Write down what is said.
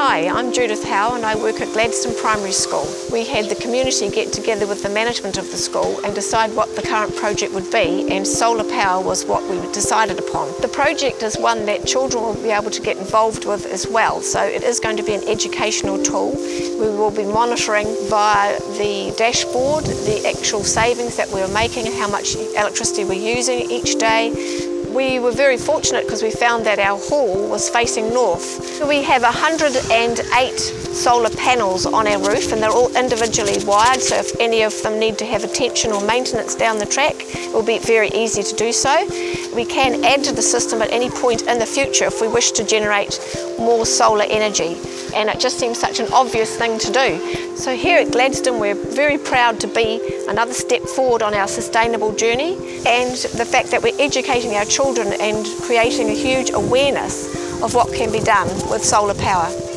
Hi, I'm Judith Howe and I work at Gladstone Primary School. We had the community get together with the management of the school and decide what the current project would be and solar power was what we decided upon. The project is one that children will be able to get involved with as well, so it is going to be an educational tool. We will be monitoring via the dashboard the actual savings that we're making and how much electricity we're using each day we were very fortunate because we found that our hall was facing north. We have 108 solar panels on our roof and they're all individually wired so if any of them need to have attention or maintenance down the track it will be very easy to do so. We can add to the system at any point in the future if we wish to generate more solar energy and it just seems such an obvious thing to do. So here at Gladstone we're very proud to be another step forward on our sustainable journey and the fact that we're educating our children and creating a huge awareness of what can be done with solar power.